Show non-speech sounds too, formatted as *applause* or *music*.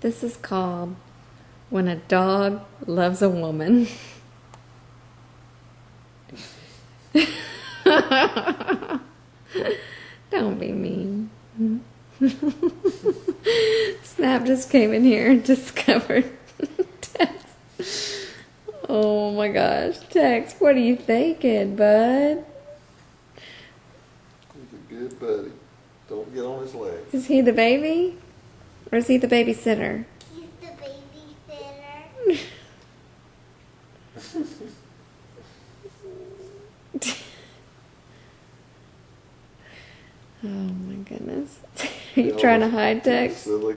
This is called When a Dog Loves a Woman. *laughs* Don't be mean. *laughs* Snap just came in here and *laughs* discovered Tex. Oh my gosh, Tex, what are you thinking, bud? He's a good buddy. Don't get on his legs. Is he the baby? Or is he the babysitter? He's the babysitter. *laughs* Oh my goodness. *laughs* Are you trying to hide Tex? Silly